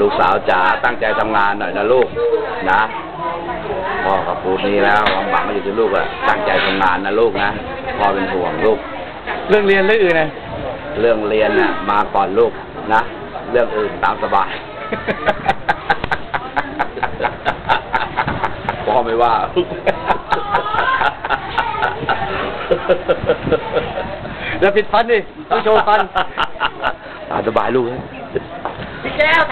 ลูกสาวจ๋าตั้งใจทำงานหน่อยนะลูกนะพ่อกับปูนี้แล้วความหวังก็อยู่ที่ลูกอะตั้งใจทำงานนะลูกนะพ่อเป็นห่วงลูก เรื่องเรียนเรื่องอื่นนะเรื่องเรียนน่ะ มาก่อนลูกนะ เรื่องอื่นตามสบายพ่อไม่ว่าเดี๋ยวปิดฟันดิต้องโชว์ฟัน ตามสบายลูกพี่แก้ว